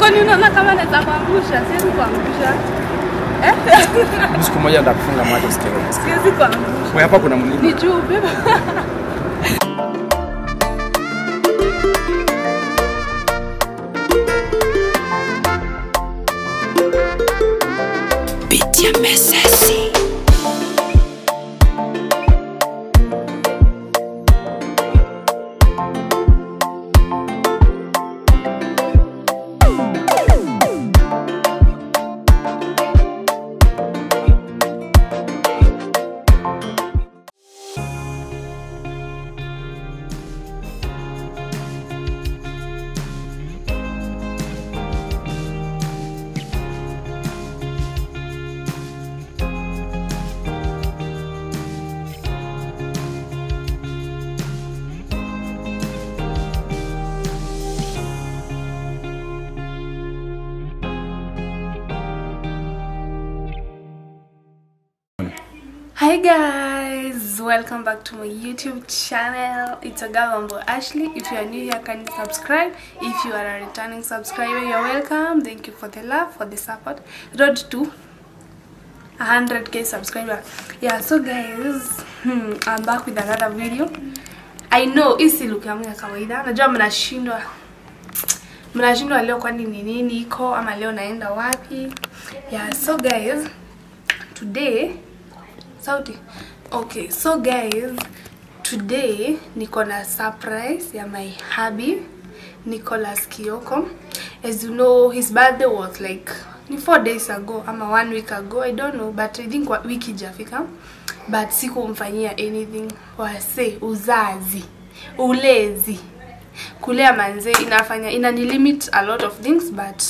Kwani unaona kama naweza kuangusha? Siwezi kuangusha. Eh? Siku moja ndakufunga macho sikio. Siwezi kuangusha. Wewe hapa kuna mlima. Ni juu beba. Pitia Mesesi. Welcome back to my YouTube channel. It's a girl Ambo Ashley. If you are new here, you subscribe? If you are a returning subscriber, you're welcome. Thank you for the love, for the support. Road to 100k subscriber. Yeah, so guys, hmm, I'm back with another video. I know isi si look yangu ya kawaida. Najua mnashindwa mnashindwa leo kwani ni nini iko ama leo naenda wapi? Yeah, so guys, today sauti okay so guys today niko na surprise ya my hubby nicholas kioko. As you know his birthday was like ni four days ago ama one week ago i don't know but i think wiki ijafika. But sikumfanyia anything wase uzazi ulezi. Kulea manze inafanya inanilimit a lot of things but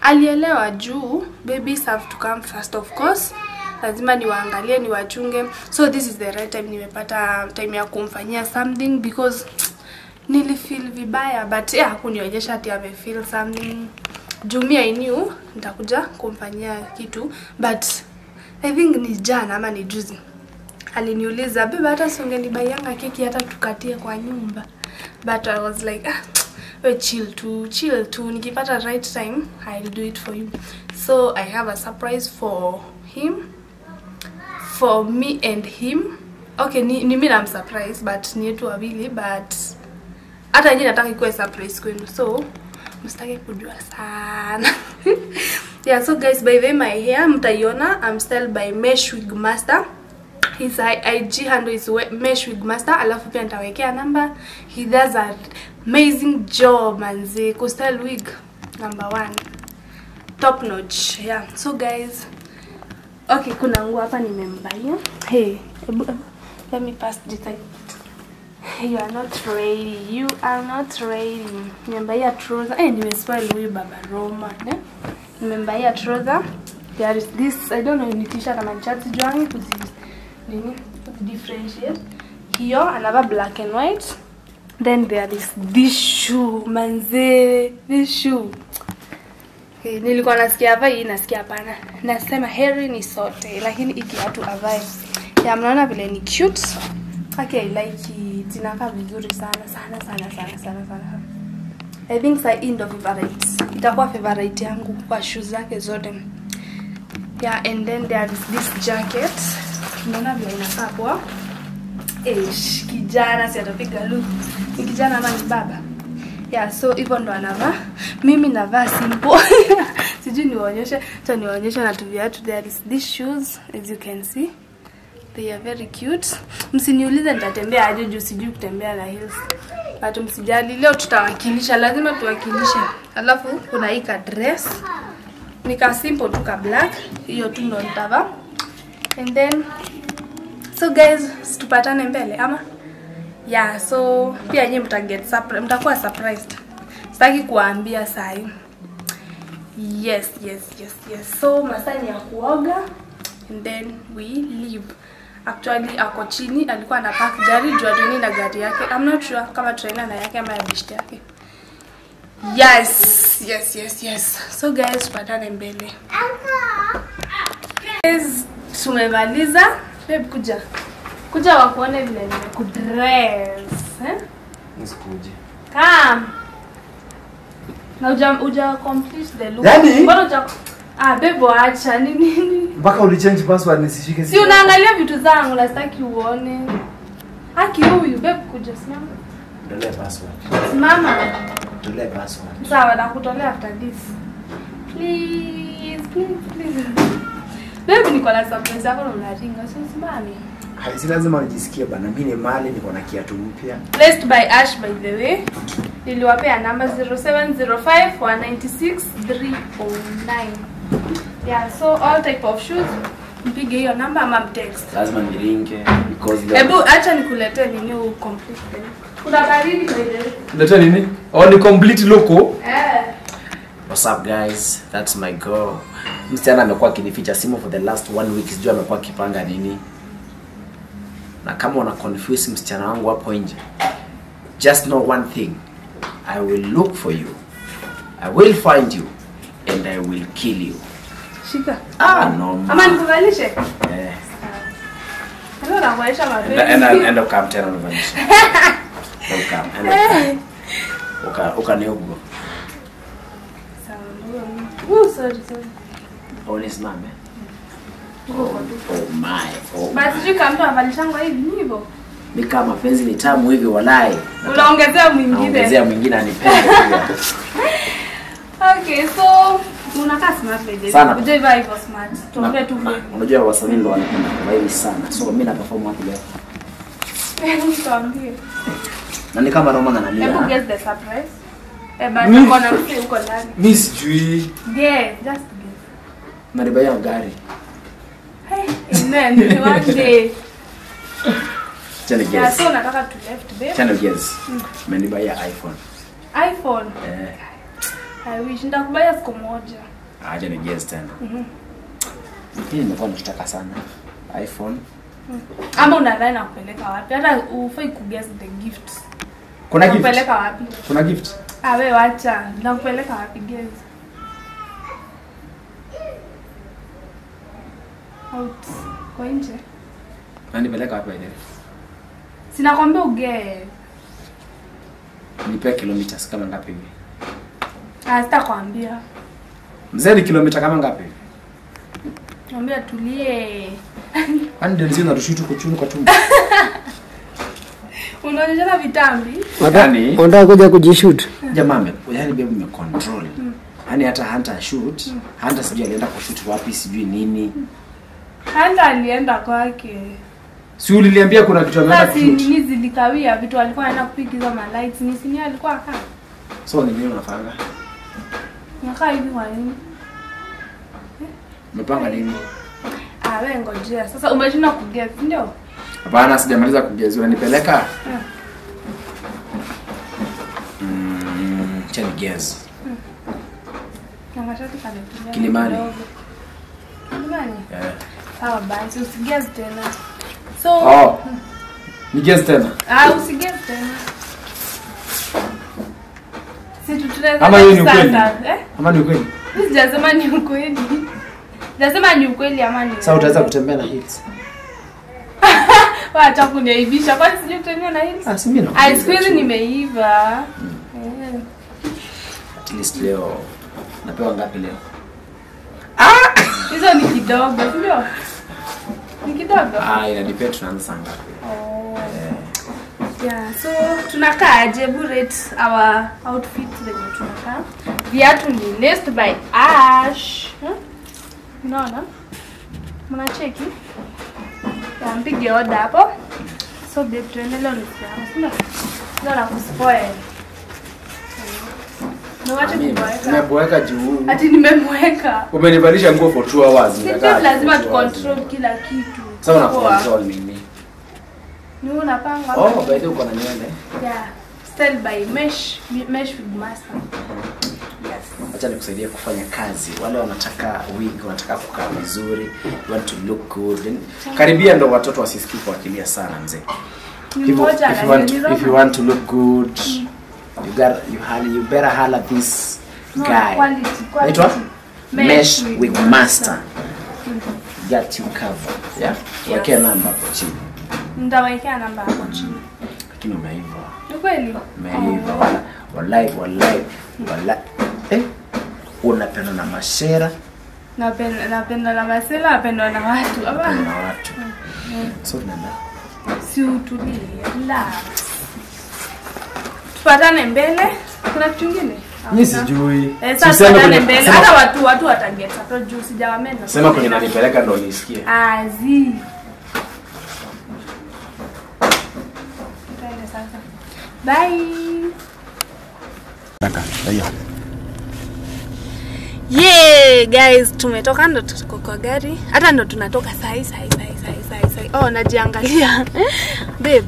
alielewa juu babies have to come first of course lazima niwaangalie niwachunge. So this is the right time nimepata time ya kumfanyia something because nilifeel vibaya but yeah, hakunionyesha ati amefeel something. Jumia knew nitakuja kumfanyia kitu but i think ni jana ama ni juzi. Aliniuliza beba hata siungenibaianga keki hata tukatie kwa nyumba. But i was like ah, we chill tu chill tu. Nikipata right time i'll do it for you. So i have a surprise for him for me and him. Okay ni, ni mi namsurprise but ni yetu wawili but hata nyi nataka ikuwe surprise kwenu so msitake kujua sana. Yeah so guys by the way my hair mtaiona I'm styled by Mesh Wig Master. His IG handle is Mesh Wig Master alafu pia nitawekea namba. He does an amazing job manzi kustyle wig number one. Top notch yeah. So guys okay kuna nguo hapa nimembaya. hey. Let me pass this side you are not ready. You are not ready. Nimembaya trouser. Eh nimespoil huyu baba Roma ne? Nimembaya trouser. There is this i don't know ni t-shirt ama chat sijuangi kuzi nini? Differentiate. Hiyo another black and white. Then there is this shoe manze this shoe Nilikuwa nasikia hapa hii nasikia hapana. Nasema heri ni sote lakini iki hatu avae ya mnaona vile ni cute. I like it. Inakaa vizuri sana sana sana sana sana sana. I think sa hii ndo favorite. Itakuwa favorite yangu kwa shoes zake zote. Yeah and then there is this jacket. Mnaona vile inakaa poa. Eh kijana si atapiga look ni kijana ama ni baba yeah so hivyo ndo anavaa. Mimi navaa simple. Sijui niwaonyeshe cha niwaonyeshe na tuviatu there is these shoes as you can see. They are very cute. Msiniulize nitatembea aje juu sijui kutembea na heels. But msijali leo tutawakilisha. Lazima tuwakilishe. Alafu kuna hii dress nika simple tu ka black. Hiyo tu ndo nitavaa. And then so guys tupatane mbele ama yeah so pia nyinyi mtaget mtakuwa surprised. Sitaki kuwaambia sahi yes yes yes yes. So masani ya kuoga and then we leave. Actually ako chini alikuwa ana park gari juu atuni na gari yake. I'm not sure kama trainer na yake ama ya bishti yake. Yes yes yes yes. So guys tupatane mbele. Tumemaliza. Babe kuja kuja wakuone vile nimekudress eh? Nisikuje. Come. Na uja uja complete the look. Yaani? Mbona uja Ah, bebo acha ni nini? mpaka ulichange password nisishike Si unaangalia vitu zangu na sitaki uone. Haki huyu bebo kuja simama. Ndolee password. Simama. Ndolee password. Sawa, nakutolea after this. Please, please, please. Babe, niko na surprise yako na unaringa, so usimame. Hai, Si lazima ujisikie bana, mimi ni mali, niko na kiatu mpya. Blessed by Ash by the way. Niliwapea namba 0705196309. Yeah, so all type of shoes. Mpige hiyo namba ama mtext. Lazima nilinke because the- Hebu acha nikuletee nini u complete. Kuna baridi by the way. Leta nini? Oh, ni complete loco. Eh. What's up guys? That's my girl. Msichana amekuwa akinificha simu for the last one week, sijui amekuwa akipanga nini. Na kama una confuse msichana wangu hapo nje, just know one thing. I will look for you. I will find you and I will kill you. Shika. Ah, no. Ama nikuvalishe? Eh. Enda ukam tena. Ukam. Enda. Uka. Sawa. Oh, sorry, sorry. Oh. Oh. Basi sijui kama mtu anavalishangwa hivi hivyo. Mi kama mapenzi ni tamu hivi walai. Unaongezea mwingine. Naongezea mwingine anipende pia. Okay, so unakaa smart lady. Sana. Ujaiva hivyo smart. Tuongee tu Na- Unajua wasanii ndo wanapenda kuvaili hivi sana. So mimi na perform wapi leo? Tuambie. Na ni kama Roman Hebu guess the surprise. Eh, Mm. uko na mtu huko ndani. Miss sijui. Yeah, just guess. Maribaya gari. Amen. One day. Chana Yeah, so nataka to left babe. Chana guess. Maribaya iPhone. iPhone. Eh, I wish nitakubaya siku moja. acha ni guess tena. Hii nimekuwa nikitaka sana. iPhone. Ama unadhani nakupeleka wapi? Hata ufai kuguess the gift. Kuna gift. Nakupeleka wapi? Kuna gift. Ah, wewe wacha. Nakupeleka wapi guess? Out. Kwa nje. Na nipeleka wapi ile? Sinakwambia uguess. Nipe kilometers kama ngapi hivi? Ah, sitakwambia. Mzee ni kilomita kama ngapi? Niambia tulie. Kwani ndio nzima narushutu kuchuni kwa tumbo. Unaonyeshana vitambi? Yaani unataka kuja kujishoot Jamaa ame yani baby umecontrol. Yaani hata Hunter shoot, Hunter sijui alienda kushoot wapi sijui nini. Hata alienda kwake. si uliniambia kuna kitu ameenda Sasa kushoot. nini zilikawia vitu alikuwa anaenda kupigiza ma lights. Ni sini alikuwa akaa. So ni nini unafanya? Nakaa hivi kwa nini? Umepanga nini? Ah, wewe ngojea. Sasa umeshinda kuguess, ndio? Hapana, sijamaliza kugezwa. Nipeleka Mm, cha ni guess. Na mashati kametulia Kilimani. Kilimani? Eh. Sawa basi, usigezi tena. So, oh. Nigez tena. ah, usigezi tena. Si tutaweza Ama hiyo ni ukweli? Eh? Ama ni ukweli? Mimi sijasema ni ukweli. Nasema ni ukweli ama ni. Sasa utaweza kutembea na heels? Wacha kuniaibisha. Kwani sijui kutembea na heels? Ah, si mimi na. siku hizi nimeiva. Eh. At least leo napewa ngapi leo? Hizo ni kidogo, sio? Ni kidogo. Ah, ina depend tunaanza saa ngapi. Oh. Yeah, so tunakaa aje rate our outfit zenye tunakaa. Viatu ni laced by Ash. Hmm? Unaona? Mnacheki? cheki? mpige order hapo. So babe tuendelee siamu. Sina. Na kuspoil. Na wacha Mimi kuboeka. Nimeboeka juu. Ati nimemweka. Umenivalisha nguo for 2 hours. Lazima tu control kila kitu. Sasa una control nini? Ni unapanga. Oh, by the way uko na nywele. Yeah. Style by Mesh, Mesh with Master. Yes. Acha nikusaidie kufanya kazi. Wale wanataka wig, wanataka kukaa vizuri, want to look good. Karibia ndo watoto wasisikii kuakilia sana mzee. If you, want if you want to look good, you got you had you better holler this No, guy. quality, quality. Mesh Mesh with with Master. get you covered. Yeah. Wekea Yes. namba hapo chini. Namba hapo chini. Lakini umeiva. Ni kweli? Umeiva. Oh. Wala wallahi wallahi wallahi eh, unapenda na mashera napenda napenda na napenda na watu na watu so tunaenda si utulie tupatane mbele. Kuna kitu kingine? Mi sijui. Eh, kwenye- mbele. hata watu watu watageta to juu sijawamena. Sema kwenye nanipeleka ndo nisikie. Azi sasa. Bye. Yeah guys tumetoka ndo tuko kwa gari. Hata ndo tunatoka sahi sahi sahi sahi sahi oh najiangalia. Babe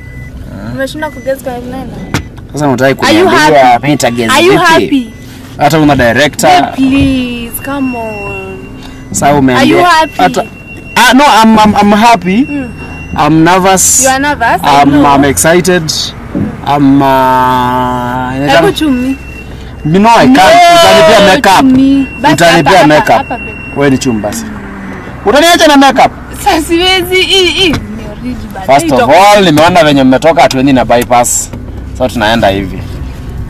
umeshinda kugezi kwa tunaenda Sasa unataka kuniambia mimi mimi vipi? are you happy Hata una director. Hey, please come on Sasa umeambia. Are you happy? Hata Ah no, I'm I'm, I'm happy. Mm. I'm nervous. you are nervous I'm, no. I'm excited. I'm uh, hebu chumi Mimi no, I can't. Makeup. Utanipia hapa, hapa, makeup. Wewe ni chumba basi. Utaniacha na makeup? Sasa siwezi hii hii. First of all, nimeona venye mmetoka hatuendi na bypass. So tunaenda hivi.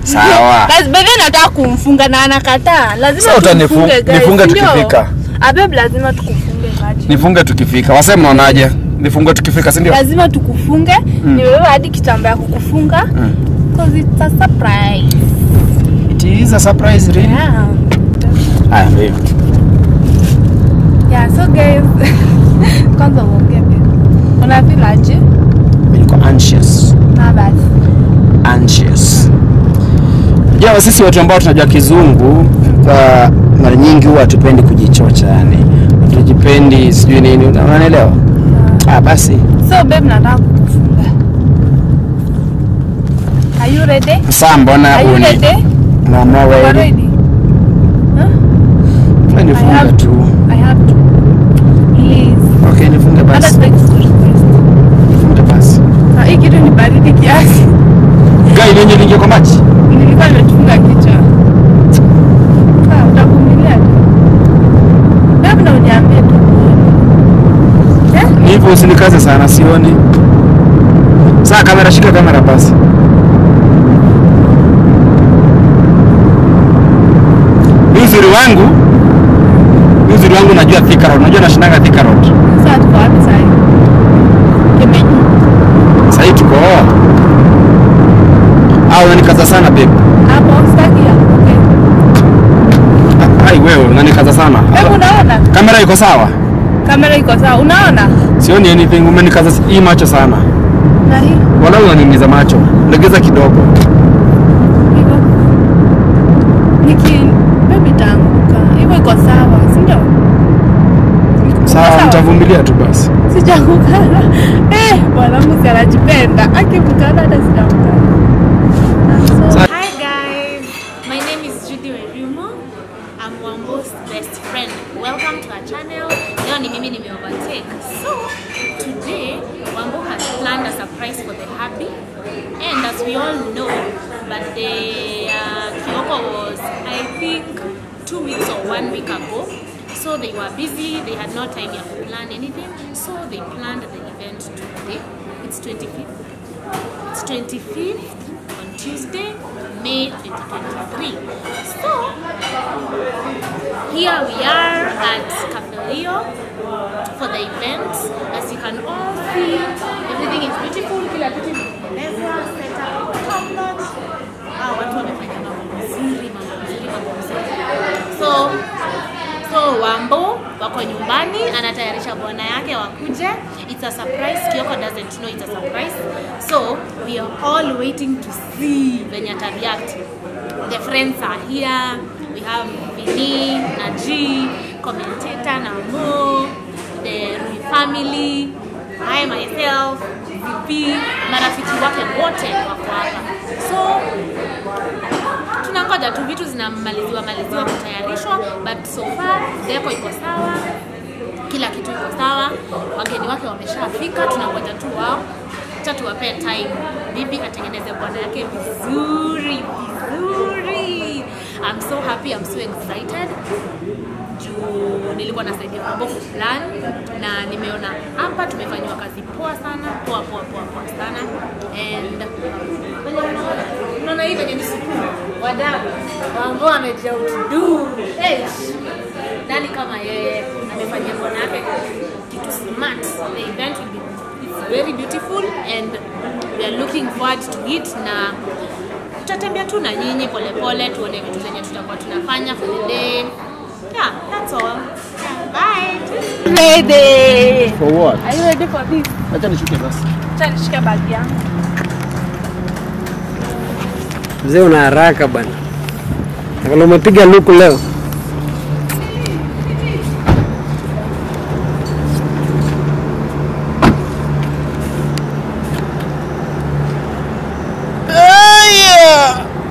Sawa. Lazima bebe nataka kumfunga na anakataa. Lazima Sasa utanifu- tumfunge, guys, nifunge tukifika. Abeb, lazima tukufunge maji. Nifunge tukifika. Wase mnaonaje? Nifunge tukifika, si ndio? Lazima tukufunge. mm. Niwewe hadi kitambaa ya kukufunga. Cause it's a surprise. It is a surprise really. Yeah. Haya babe. Yeah, so guys. Kwanza uongee babe. Una aje? Niko anxious. Na basi. Anxious. Jawa sisi watu ambao tunajua kizungu kwa mara nyingi huwa hatupendi kujichocha yani. Hatujipendi sijui nini, unaelewa? unanielewa? Ah, basi So babe nataka kukufunga. Are you ready? Sasa mbona Are uni na I'm wewe nifunge have tu. I have to. Please. Okay, nifunge basi. Nifunge basi. Hii kitu ni baridi kiasi. Gai lenye lingia kwa maji. Nilikuwa nimetunga kichwa. Sawa, utavumilia tu. Labda uniambie tu. Eh? Hivyo usinikaze sana sioni. Saa kamera, shika kamera basi. Uzuri wangu. Uzuri wangu najua Thika Road. najua nashindanga Thika Road. Sasa tuko wapi sasa. Sasa tuko unanikaza sana babe. Hapo sitaki ya. Okay. Ai wewe unanikaza sana. Hebu unaona? Kamera iko sawa? Kamera iko sawa. Unaona? Sioni anything. Umenikaza hii macho sana. Na hii Wala unaniumiza macho. Legeza kidogo. iko. Niki baby taanguka. Hivyo iko sawa, si ndio? Sawa, nitavumilia tu basi. sijakukana eh, mwanangu si anajipenda akikutana hata sijakukana Hi guys, my name is Judy Werumo. I'm Wambo's best friend. Welcome to our channel. Leo ni mimi nime overtake. So today Wambo has planned a surprise for the hubby. And as we all know, but the uh, Kyoko was I think two weeks or one week ago. So they were busy, they had no time yet to plan anything. So they planned the event today. It's 25th. It's 25th on Tuesday, May 2023. So, here we are at Cafe Leo for the event. As you can all see, everything is beautiful. Kila kitu imetengenezwa, set up top notch. Ah, watu wamefanya mambo mazuri, mambo mazuri, mambo mazuri. So, so Wambo wako nyumbani anatayarisha bwana yake wakuje. It's a surprise. Kioko doesn't know it's a surprise. So we are all waiting to see venye ata. The friends are here. We have Vini, Naji, commentator Namo, the Rui family, I myself, VP, marafiki wake wote wako hapa. So tunangoja tu vitu zinamaliziwa maliziwa kutayarishwa but so far deko iko sawa. Kila kitu iko sawa. Wageni wake wameshafika tunangoja tu wao. Cha tuwapee time. Bibi atengeneze bwana yake vizuri vizuri. I'm so happy I'm so excited. Juu nilikuwa nasaidia mambo kuplan na nimeona hapa tumefanyiwa kazi poa sana poa poa poa poa sana. And unaona hii venye ni sukuma wadau ambao amejaa udu hey. nani kama yeye amefanyia bwana yake kitu smart the event will be it's very beautiful and we are looking forward to it na tutatembea tu na nyinyi polepole tuone vitu zenye tutakuwa tunafanya for the day yeah that's all yeah, bye Ready. For what? Are you ready for this? Acha nishuke basi. Acha nishike bagi yangu. Mzee una haraka bana. Kama umepiga luku leo.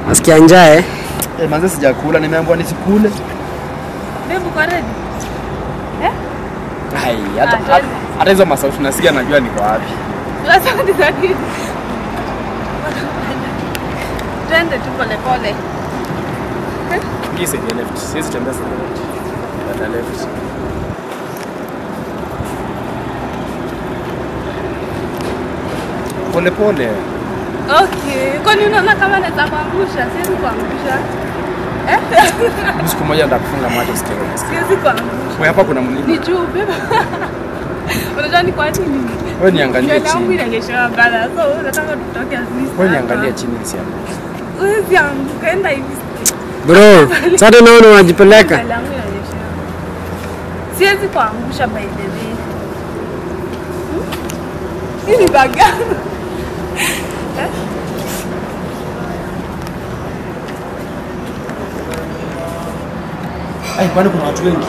Nasikia njaa eh? Eh, manze sijakula, nimeambiwa nisikule. Mbembu kwa redi? ready? Hai, hata Ah, hata- hata hizo masauti nasikia najua niko wapi. Lazima nizadi. Twende tu pole pole. Hii side left. Siwezi tembea side left. But left. Pole pole. Okay. Kwani unaona kama naweza kuangusha? Siwezi kuangusha. Siku moja ndakufunga macho sikia. Siwezi kuangusha. Wewe hapa kuna mlima. Ni juu beba. Unajua ni kwa nini? Wewe niangalie chini. Wewe niangalie chini nisianguke. Bro, sasa naona unajipeleka. Siwezi kuangusha by the way. Hmm? Hii ni baga. Ai, kwani kuna watu wengi?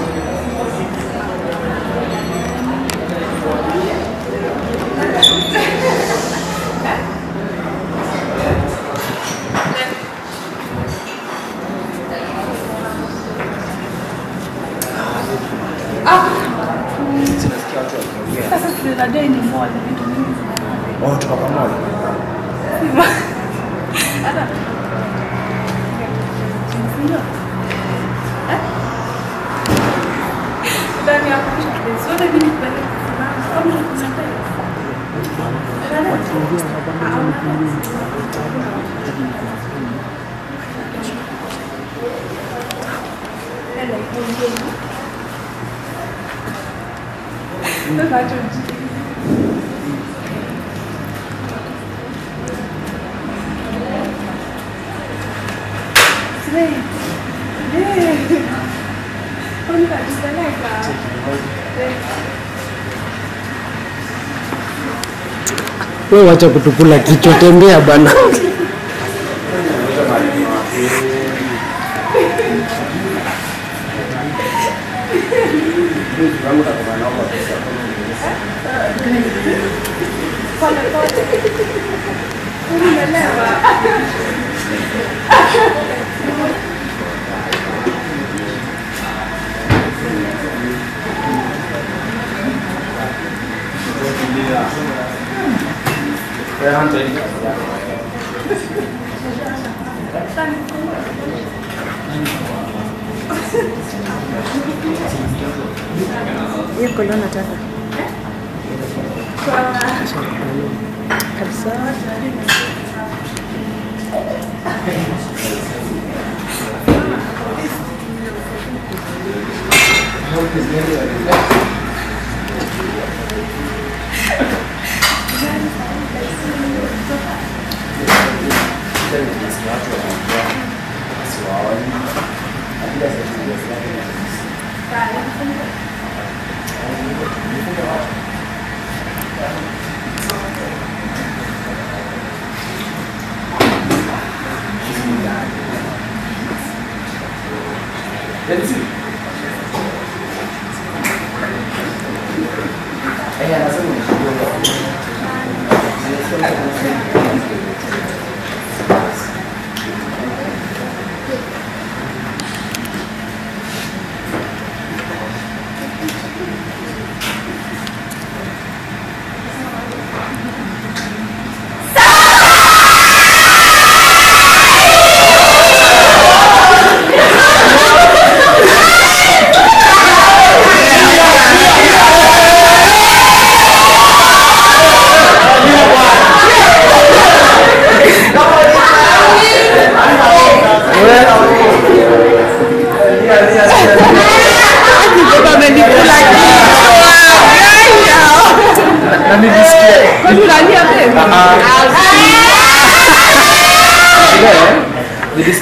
Sinasikia watu wakiongea. Sasa tunajua hii Wewe wacha kutukula kichwa, tembea bana. Yuko leo nataka kabisa. I hope he's nearly like that. Hili. Hiyo koleo nataka. Kabisa. Wewe Thank you.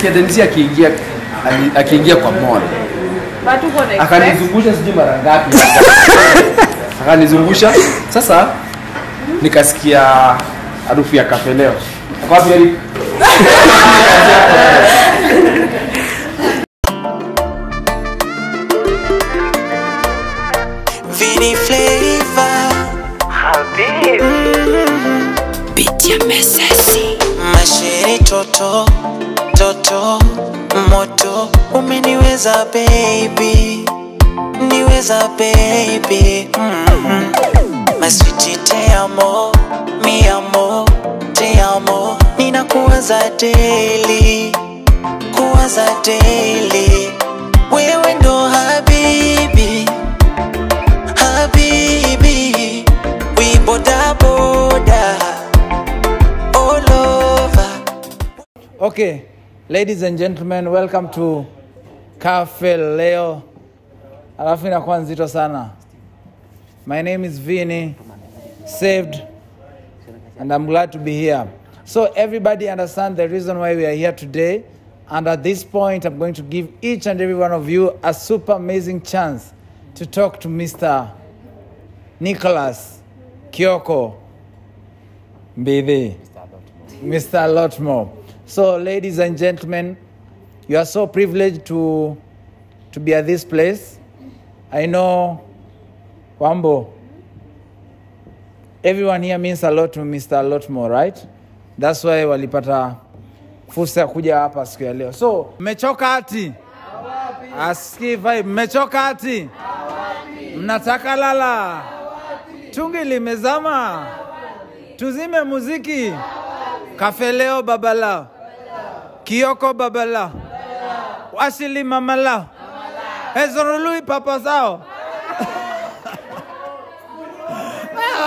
Denisi akiingia akiingia kwa mall. Akanizungusha sijui mara ngapi. Akanizungusha. Sasa nikasikia harufu ya kafe leo. Wapi Eric? Vini flavor. Masheri toto toto moto. Umeniweza baby. Niweza baby. Mm Maswiti te amo mi amo te amo. Ninakuwaza daily kuwaza daily. Wewe ndo habibi habibi. Wibodaboda boda boda all over. Okay, ladies and gentlemen, welcome to Cafe Leo. Alafu inakuwa nzito sana. My name is Vini, saved, and I'm glad to be here. So everybody understand the reason why we are here today. And at this point, I'm going to give each and every one of you a super amazing chance to talk to Mr. Nicholas Kyoko Mbidi. Mr. Lotmo. So, ladies and gentlemen, you are so privileged to to be at this place. I know, Wambo. Everyone here means a lot to Mr. Lotmore, right? That's why walipata fursa ya kuja hapa siku ya leo. So, mmechoka? Asikii vibe. Mmechoka hati? Mnataka lala? Tungi limezama? Tuzime muziki? Kafe leo. Kioko babala. Washili mamala. Ezrului papa zao.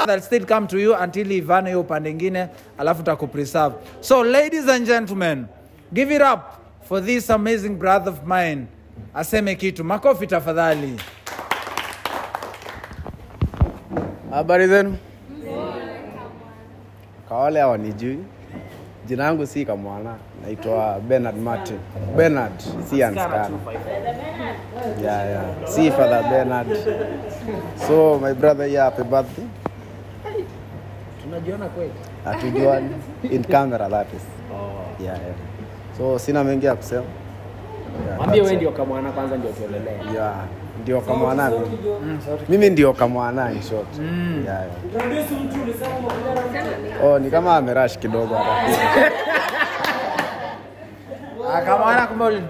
They'll still come to you until ivane hiyo upande ingine alafu takupreserve. So ladies and gentlemen, give it up for this amazing brother of mine. Aseme kitu. Makofi tafadhali. Habari zenu? Kwa hawanijui, jina yangu si Kamwana, naitwa Bernard Martin. Bernard, si Anskana. Yeah, yeah. Si Father Bernard. So my brother here, happy birthday. tunajiona kweli Hatujuani in camera that is. Yeah, yeah. So sina mengi ya kusema. Yeah, mwambie wewe ndio kamwana kwanza ndio tuelelee Yeah, ndio kamwanani mimi. Mimi ndio kamwanani shot mm. Yeah, yeah. Oh, ni kama amerash kidogo hapa. Akamwana kumbe uli-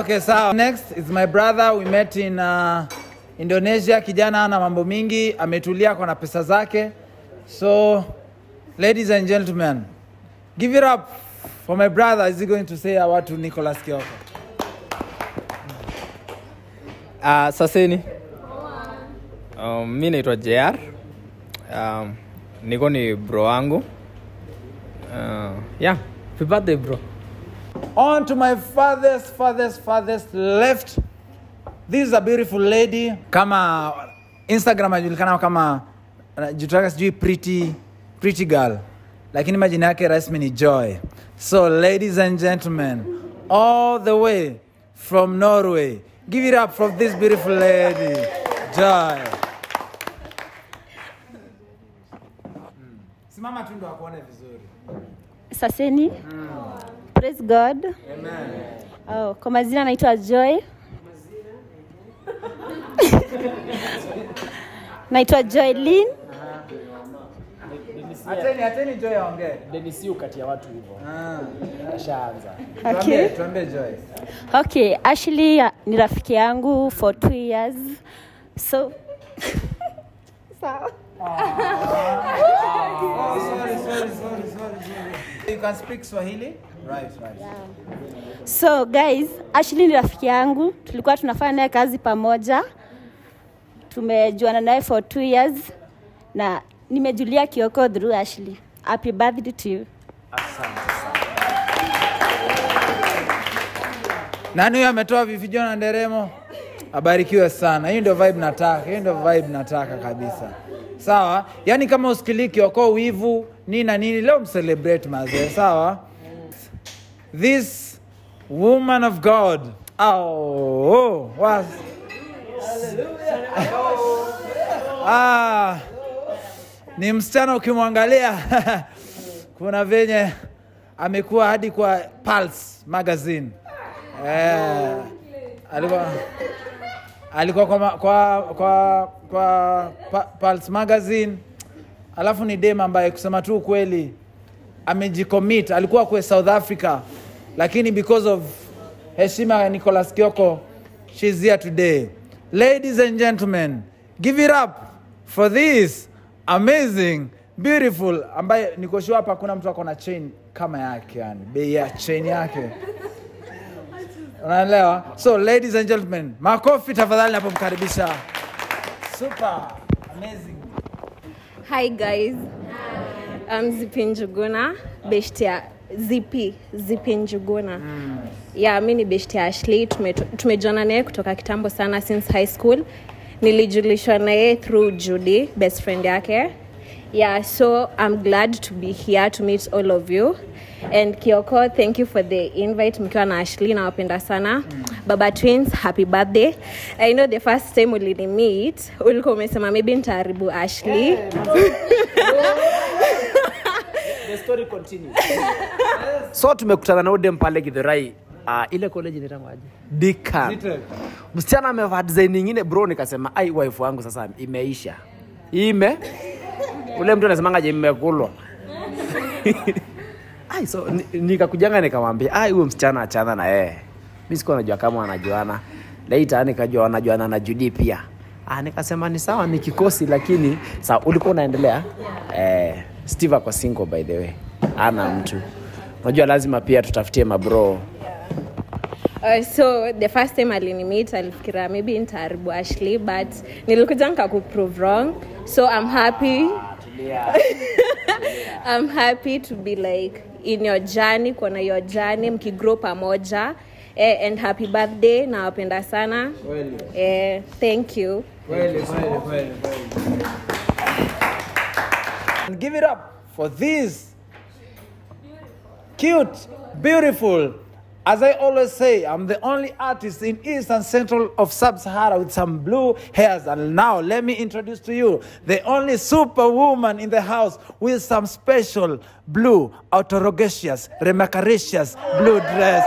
Okay, sawa. Next is my brother. We met in uh, Indonesia. Kijana ana mambo mingi, ametulia kwa na pesa zake. So, ladies and gentlemen, give it up for my brother. Is he going to say a word to Nicholas Kioko? Uh, saseni um, mi naitwa JR um, niko ni bro wangu. Uh, yeah. Happy birthday bro. On to my farthest, farthest, farthest left. This is a beautiful lady. Kama Instagram ajulikana kama jitaka sijui pretty, pretty girl, lakini majina yake rasmi ni Joy. So ladies and gentlemen, all the way from Norway, give it up for this beautiful lady, Joy. Simama tu ndo akuone vizuri. Saseni. Praise God. Amen. Oh, kwa majina naitwa Joy. naitwa Joylin. Ateni, ateni Joy aongee. denisi kati ya watu hivyo Ah. ashaanza Okay. Tuambie, Joy. Okay, Ashley ni rafiki yangu for two years. So Sawa. Oh, sorry, sorry, sorry, sorry. You can speak Swahili? Right, right. So guys, Ashley ni rafiki yangu, tulikuwa tunafanya naye kazi pamoja, tumejuana naye for two years na nimejulia Kioko through Ashley. Happy birthday to you. Nani huyo ametoa vifijo na nderemo? Abarikiwe sana. Hiyo ndio vibe nataka. Hiyo ndio vibe nataka kabisa. Sawa? Yaani kama usikiliki Kioko wivu nini na nini leo mcelebrate mazee, sawa? this woman of God. Oh, oh was ah, ni msichana ukimwangalia kuna venye amekuwa hadi kwa Pulse magazine. Eh, alikuwa alikuwa kwa, kwa, kwa, kwa Pulse magazine. Alafu ni dem ambaye kusema tu ukweli amejicommit. Alikuwa kwe south africa lakini because of heshima ya nicolas kioko she's here today. Ladies and gentlemen give it up for this amazing beautiful. Ambaye nikoshua hapa kuna mtu ako na chain kama yake yani. Bei ya chain yake. Unaelewa? So ladies and gentlemen makofi tafadhali napomkaribisha. Super amazing. Hi guys. I'm Zipi Njuguna, beshte ya Zipi, Zipi Njuguna. Yeah, mi ni beshte ya Ashley, tume- naye kutoka kitambo sana since high school. Nilijulishwa naye through Judy, best friend yake. Yeah, so I'm glad to be here to meet all of you. And Kioko, thank you for the invite. Mkiwa na ashli nawapenda sana. Baba Twins, happy birthday. I know the first time ulini meet, ulikuwa umesema maybe nitaharibu ashli yeah. so tumekutana na udem pale githurai uh, ile college inaitangwaje dika msichana amevaa design nyingine bro nikasema ai wife wangu sasa imeisha. Ime? Ule mtu anasemangaje imekulwa. Ai so ni- nikakujanga nikamwambia ai huyo msichana achana na yeye. Mimi sikuwa najua kama wanajuana. Later nikajua wanajuana na Judy pia. Ah, nikasema ni sawa ni kikosi lakini sawa ulikuwa unaendelea? Eh, steve ako single by the way. Ana mtu. Unajua lazima pia tutafutie mabro Uh, so the first time alinimit alifikiria maybe ntaaribu Ashley but nilikuja nkakuprove wrong. So I'm happy. I'm happy to be like in your journey kuona your journey mkigrow pamoja. Eh, and happy birthday. Nawapenda sana. Eh, thank you. Well, well, well, well. And give it up for this cute, beautiful. As I always say, I'm the only artist in East and Central of Sub-Sahara with some blue hairs. And now let me introduce to you the only superwoman in the house with some special blue, autorogasious, remarcarious blue dress.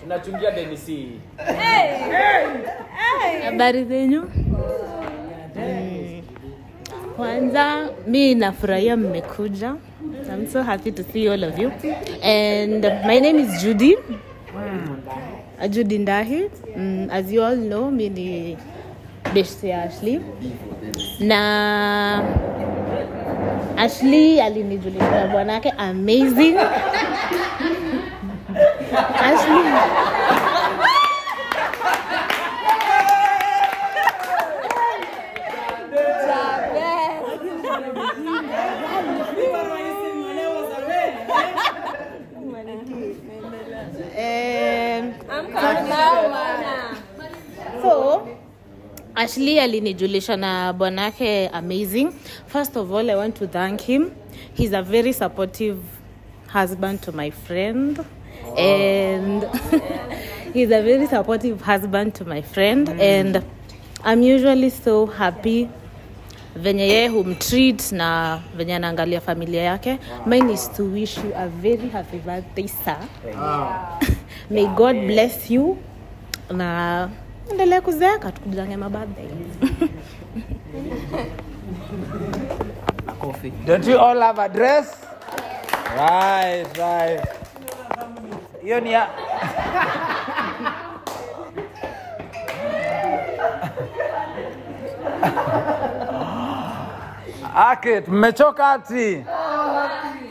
tunachungia denisi habari zenyu Mm. Kwanza mi nafurahia mmekuja. I'm so happy to see all of you. And my name is Judy. Wow. Judy Ndahi. Mm, as you all know mi ni beshte ya Ashley. Na Ashley alinijulisha na bwanake amazing. Ashley so Ashley alinijulisha na bwanake amazing. First of all, I want to thank him. He's a very supportive husband to my friend. Oh. And he's a very supportive husband to my friend mm. and I'm usually so happy venye yeye humtreat na venye anaangalia familia yake mine is to wish you a very happy birthday sir may god bless you na endelea kuzeeka tukujange mabirthday Don't you all have a dress? Right, right. Hiyo ni. Akit, mmechoka ati?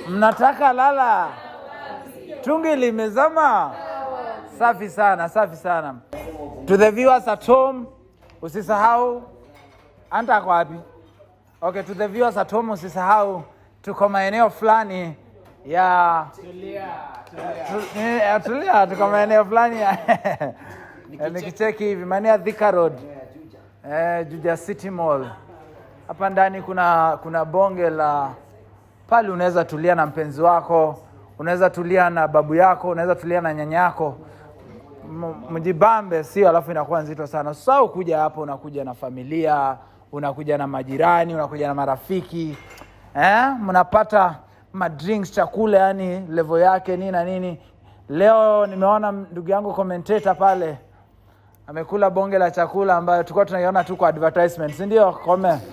Mnataka lala? Tungi limezama? Safi sana, safi sana. To the viewers at home, usisahau anta kwa wapi? Okay, to the viewers at home usisahau tuko maeneo fulani ya Tu- eh, tulia, tuko maeneo fulani ya Eh, nikicheki hivi maeneo Thika Road. Eh, Juja City Mall. Hapa ndani kuna kuna bonge la pale unaweza tulia na mpenzi wako unaweza tulia na babu yako unaweza tulia na nyanya yako mjibambe sio alafu inakuwa nzito sana. Sasa ukuja hapo unakuja na familia unakuja na majirani unakuja na marafiki eh? mnapata madrinks chakula yani levo yake nini na nini. Leo nimeona ndugu yangu commentator pale amekula bonge la chakula ambayo tulikuwa tunaiona tu kwa advertisement si ndio kome?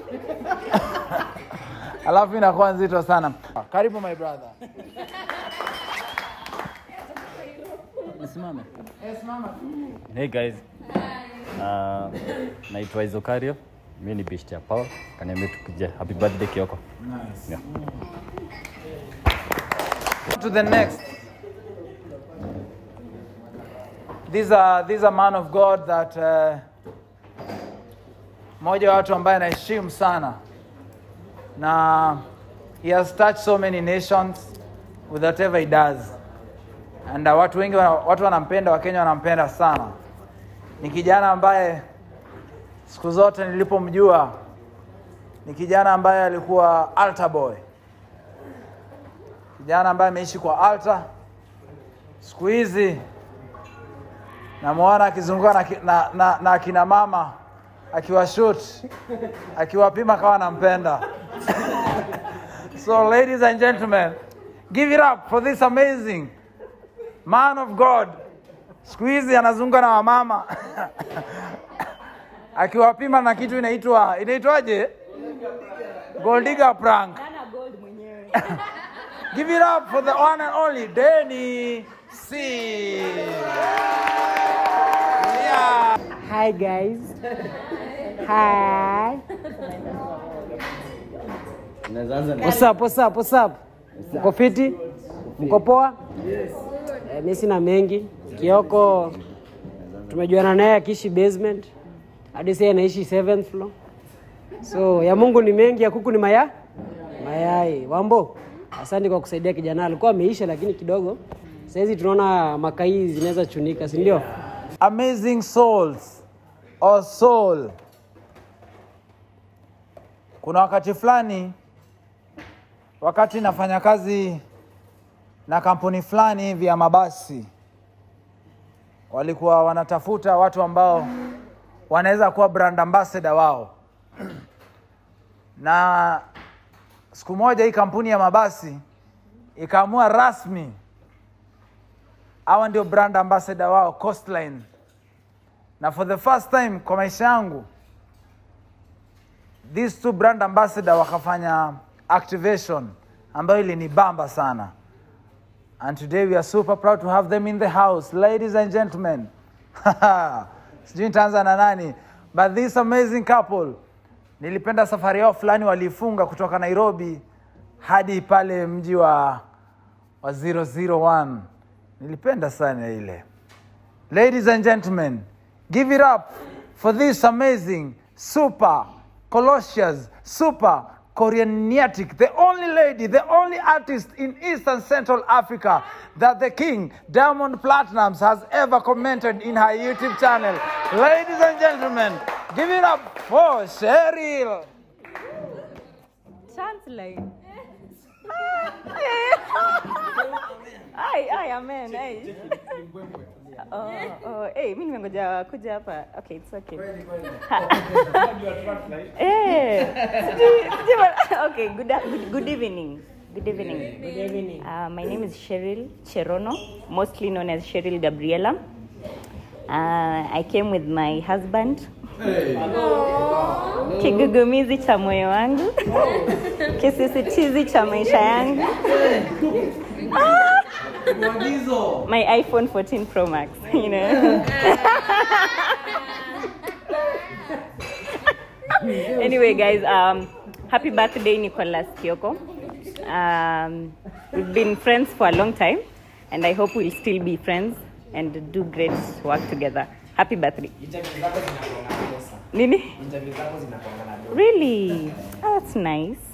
Alafu inakuwa nzito sana. Karibu my brother Nisimame. Eh. Hey guys. Uh, naitwa Izokario. mi ni bishti ya Paul. Kaniambia tukuje. Happy birthday Kioko. Nice. Yeah. to the next. These are, these are man of God that uh, moja wa watu ambaye anaheshimu sana na he has touched so many nations with whatever he does and uh, watu wengi watu wanampenda wakenya wanampenda sana. Ni kijana ambaye siku zote nilipomjua ni kijana ambaye alikuwa altar boy. Kijana ambaye ameishi kwa alta siku hizi namwona akizunguka na, na, na, na akina mama akiwashut akiwapima kawa nampenda so ladies and gentlemen give it up for this amazing man of god siku hizi anazunga na wamama akiwapima na kitu inaitwa inaitwaje goldiga prank Give it up for the one and only Danny C. Yeah. Hi guys. Hi. What's up, what's up, what's up? Mko fiti? Mko poa? Yes. Eh, mimi sina mengi. Kioko tumejuana naye akiishi basement. Hadi sasa anaishi 7th floor. So ya Mungu ni mengi, ya kuku ni maya mayai. Wambo, asante kwa kusaidia kijana. Alikuwa ameisha lakini kidogo. Saizi tunaona makai zinaweza chunika, si ndio? Amazing souls or soul. Kuna wakati fulani, wakati nafanya kazi na kampuni fulani hivi ya mabasi, walikuwa wanatafuta watu ambao wanaweza kuwa brand ambassador wao, na siku moja hii kampuni ya mabasi ikaamua rasmi hawa ndio brand ambassador wao Coastline, na for the first time kwa maisha yangu these two brand ambassador wakafanya activation ambayo ilinibamba sana and today we are super proud to have them in the house. Ladies and gentlemen. Sijui nitaanza na nani? But this amazing couple nilipenda safari yao fulani waliifunga kutoka nairobi hadi pale mji wa wa 001 nilipenda sana ile. Ladies and gentlemen give it up for this amazing super Colossians super Koreaniatic, the only lady, the only artist in East and Central Africa that the king, Diamond Platinums, has ever commented in her YouTube channel. Ladies and gentlemen, give it up for Cheryl. Chancellor. Ai, ai, amen. Ai. Oh, oh, hey, mimi nimengoja kuja hapa. Okay, it's okay. Eh, sijui- sijui ma- okay, good, good, good evening. Good evening. Good evening. Uh, my name is Cheryl Cherono, mostly known as Cheryl Gabriela. Uh, I came with my husband. Kigugumizi cha moyo wangu. Kisisitizi cha maisha yangu. My iPhone 14 Pro Max, you know. anyway, guys, um, happy birthday, Nicholas Kyoko. Um, we've been friends for a long time, and I hope we'll still be friends and do great work together. Happy birthday. Nini? Really? Oh, that's nice.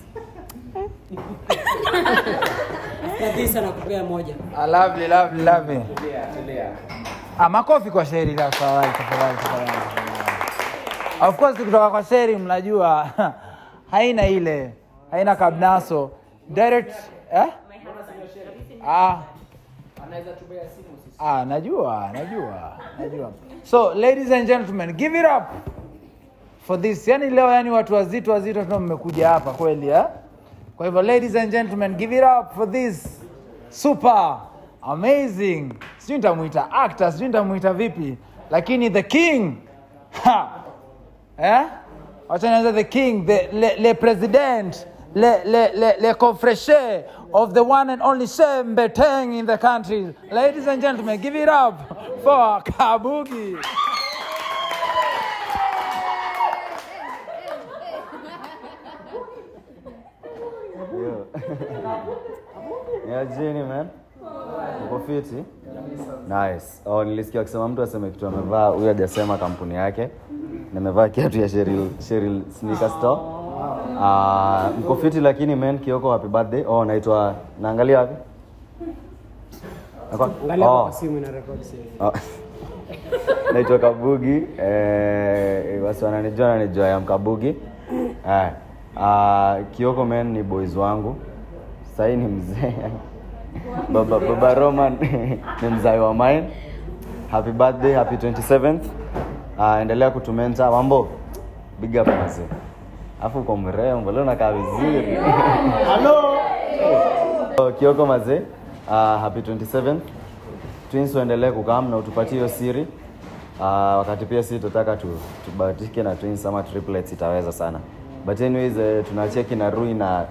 Ah, makofi kwa Sheri la kutoka kwa Sheri mnajua haina ile haina kabnaso direct eh? ah. Ah, najua najua najua so ladies and gentlemen give it up for this yani leo yani watu wazito wazito tuna mmekuja hapa kweli eh? Kwa hivyo ladies and gentlemen give it up for this super amazing sijui nitamuita actor sijui nitamuita vipi lakini the king ha! eh? the king the, le, le president le, le, le, le confreshe of the one and only Shembe Teng in the country ladies and gentlemen give it up for Kabugi Niajini man. Uko fiti? Nice. Oh, nilisikia akisema mtu aseme kitu amevaa, huyo hajasema kampuni yake. Nimevaa kiatu ya Cheryl, Cheryl Sneaker Store. Ah, mko fiti lakini man, Kioko happy birthday. Oh, naitwa naangalia wapi? Angalia Oh. kwa simu ina record sasa. Oh. naitwa Kabugi eh, wasi wananijua nanijua ya Mkabugi eh. Uh, Kioko men ni boys wangu. Sahii ni mzee. Baba, baba Roman ni mzai wa mine. Happy birthday happy 27th uh, endelea kutumenta. Mambo big up mase afu uko mrembo leo nakaa vizuri. Hello. So, Kioko mazee, uh, happy 27th. twins waendelee kukam na utupatie hiyo siri. Uh, wakati pia sisi tutataka tubatike tubahatike na twins ama triplets itaweza sana but anyways uh, tunacheki na Rui na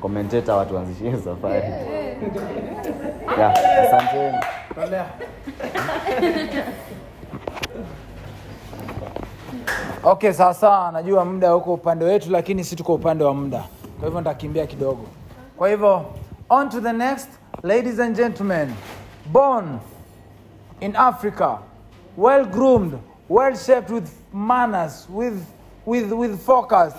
commentator watu wanzishie safari. Yeah, asanteni. Okay sasa najua muda huko upande wetu lakini si tuko upande wa muda. Kwa hivyo nitakimbia kidogo. Kwa hivyo on to the next ladies and gentlemen. Born in africa well groomed well shaped with manners with, with, with focus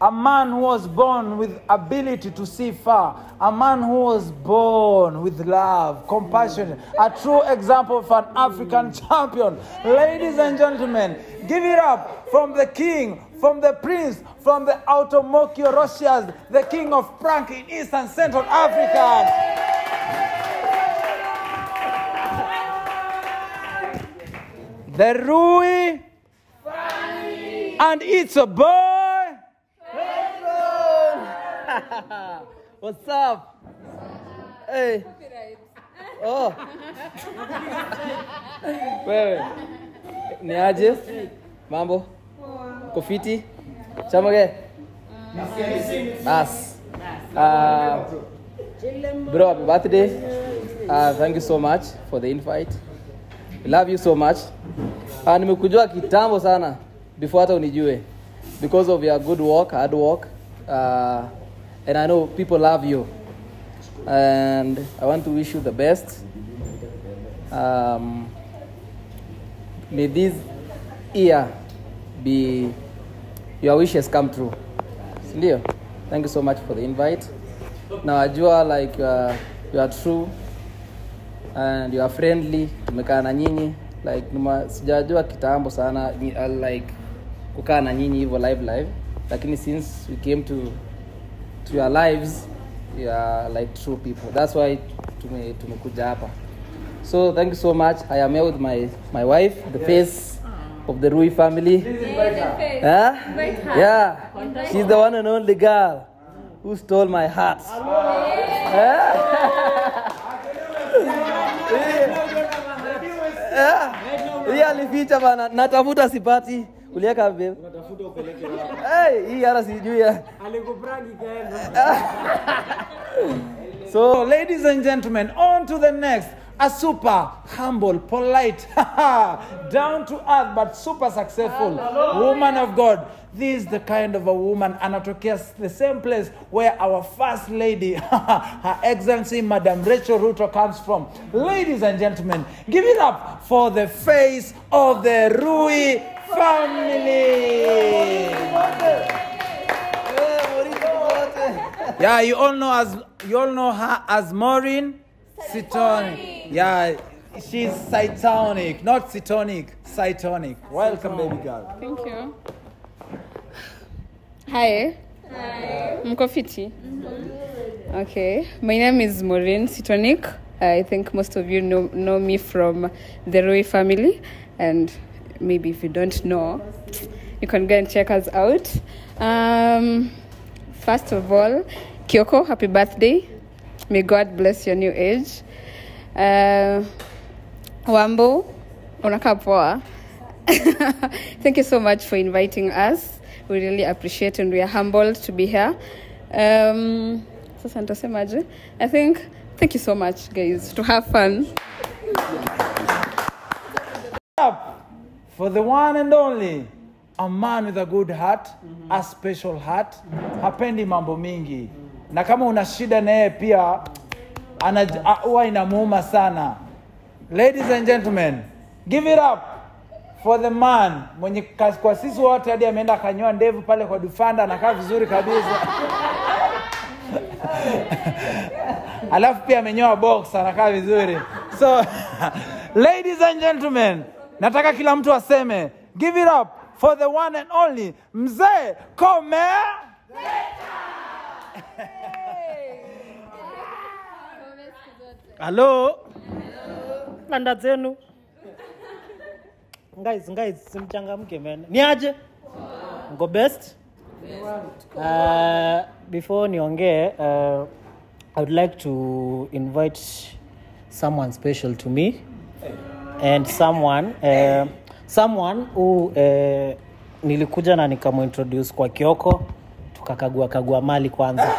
a man who was born with ability to see far. A man who was born with love compassion. A true example of an african mm. champion. Ladies and gentlemen give it up from the king from the prince from the automokio russias the king of prank in east and central africa. The Rui, and it's a boy. What's up? Hey. Oh. Wewe. Ni aje? Mambo? Kofiti. Chama Chamoge? Bas. Uh, bro, happy birthday. Uh, thank you so much for the invite. We love you so much. Uh, nimekujua kitambo sana before hata unijue because of your good work, hard work. Uh, and I know people love you. And I want to wish you the best. Um, may this year be your wishes come true. Sindio? Thank you so much for the invite. Nawajua like you are, like you are true and you are friendly. Tumekaa nyinyi like numa, sijajua kitambo sana uh, like kukaa na nyinyi hivyo live live, lakini since we came to to your lives you are like true people. That's why tume tumekuja hapa. So thank you so much. I am here with my my wife, the yes. face of the Rui family. yeah, Huh? Yeah, she's the one and only girl who stole my heart. Yeah. yeah. alificha bana, natafuta sipati. Ulieka babe. Hey, hii hata sijui. ya- So, ladies and gentlemen, on to the next. A super humble, polite, down to earth, but super successful woman of God. This is the kind of a woman, anatokea the same place where our first lady, Her Excellency Madam Rachel Ruto, comes from. Ladies and gentlemen, give it up for the face of the Rui family. Yeah, you all know as you all know her as Maureen Cytonic. Yeah, she's cytonic, not cytonic, cytonic. Welcome, baby girl. Thank you. Hi, Mko fiti? Mm-hmm. Okay. My name is Maureen Sitonik. I think most of you know, know me from the Roy family. And maybe if you don't know, you can go and check us out. Um, first of all, Kyoko, happy birthday. May God bless your new age. Uh, Wambo. Thank you so much for inviting us. We really appreciate and we are humbled to be here. Um? I think thank you so much guys to have fun. For the one and only a man with a good heart a special heart hapendi mambo mingi. Na kama una shida na yeye pia huwa inamuuma sana. Ladies and gentlemen give it up for the man mwenye kwa sisi wote hadi ameenda akanyoa ndevu pale kwa dufanda anakaa vizuri kabisa. Alafu pia amenyoa box anakaa vizuri. So ladies and gentlemen nataka kila mtu aseme give it up for the one and only mzee kome. Halo nanda zenu. Guys guys simchangamke mene ni aje? Ngo best? Uh, before niongee uh, i would like to invite someone special to me and someone uh, someone who uh, nilikuja na nikamuintroduce kwa kioko tukakagua kagua mali kwanza.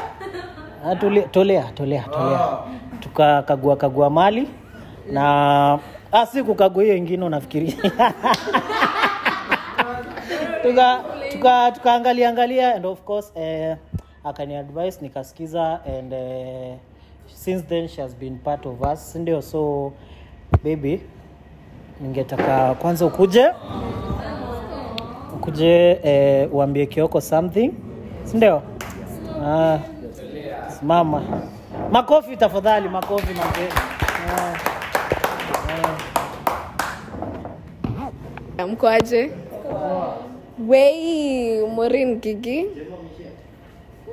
Ah, tolea tolea tolea tolea tukakagua kagua mali na ah, si kukagua hiyo ingine unafikiria tuka tuka tukaangalia angalia and of course eh, akani advice nikasikiza and eh, since then she has been part of us sindio so baby ningetaka kwanza ukuje. Ukuje eh, uambie kioko something. Si ndio? Ah, simama. Makofi tafadhali makofi ah, ah. mko aje? Wei morin gigi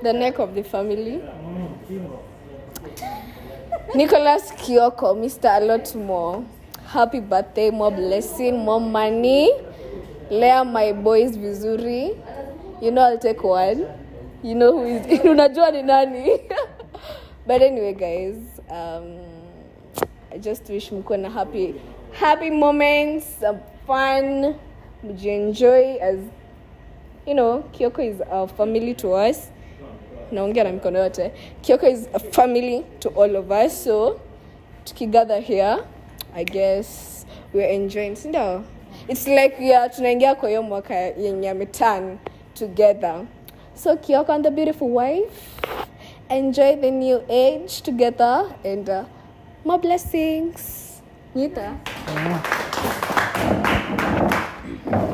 the neck of the family. Nicholas kioko mr a lot more happy birthday more blessing more money. Lea my boys vizuri. You know i'll take one. You know who is unajua ni nani. But anyway guys um, i just wish mkuwe na happy happy moments some fun mjienjoy as you know kioko is a family to us. Naongea na mikono yote. Kioko is a family to all of us so tukigather here i guess we're enjoying sindio it's like we are tunaingia kwa hiyo mwaka yenye ametan together. So kioko and the beautiful wife enjoy the new age together and uh, more blessings. Nita?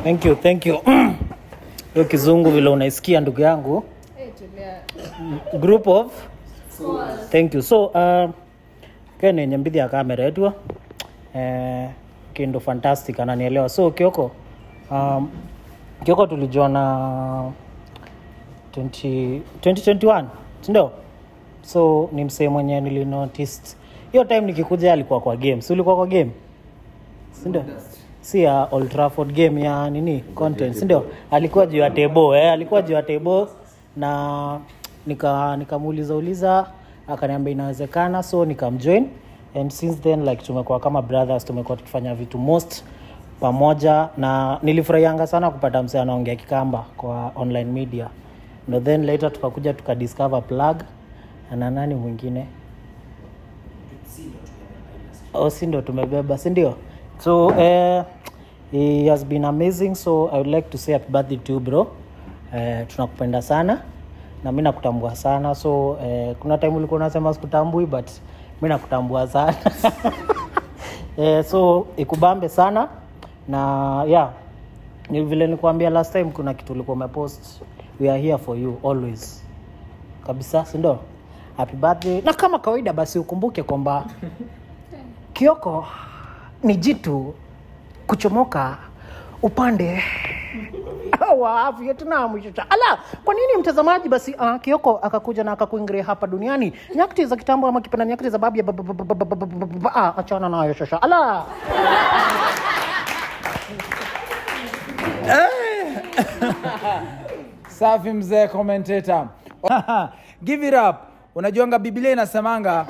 Thank you thank you. Hiyo kizungu vile unaisikia ndugu yangu. Group of? Thank you. So uh, kene nyambithi ya kamera yetu eh, kindu fantastic ananielewa. So kioko um, kioko tulijuana 20, 2021 sindio so ni msee mwenye nilinoticed. Hiyo time nikikuja alikuwa kwa game. Si ulikuwa kwa game? Sindio si ya Old Trafford game ya nini? Content sindio alikuwa juu ya tebo eh, alikuwa juu ya tebo na nika nikamuuliza uliza akaniambia inawezekana so nikamjoin and since then like tumekuwa kama brothers tumekuwa tukifanya vitu most pamoja na nilifurahianga sana kupata msee anaongea kikamba kwa online media. No then later tukakuja tukadiscover plug na nani mwingine? Oh, si ndo tumebeba si ndio? So uh, he has been amazing. So i would like to say happy birthday to you bro. Uh, tunakupenda sana na mi nakutambua sana. So uh, kuna time ulikuwa unasema sikutambui but mi nakutambua sana. Eh, so ikubambe sana. Na yeah. Ni vile nikuambia last time kuna kitu ulikuwa umepost. We are here for you always. Kabisa sindo happy birthday. Na kama kawaida basi ukumbuke kwamba kioko ni jitu kuchomoka upande wa Vietnam. Shasha. Ala, kwa nini mtazamaji basi uh, Kioko akakuja na akakuingiria hapa duniani? nyakti za kitambo ama kipenda nyakati za babi achana nayo shasha. Ala. safi mzee commentator give it up unajuanga biblia inasemanga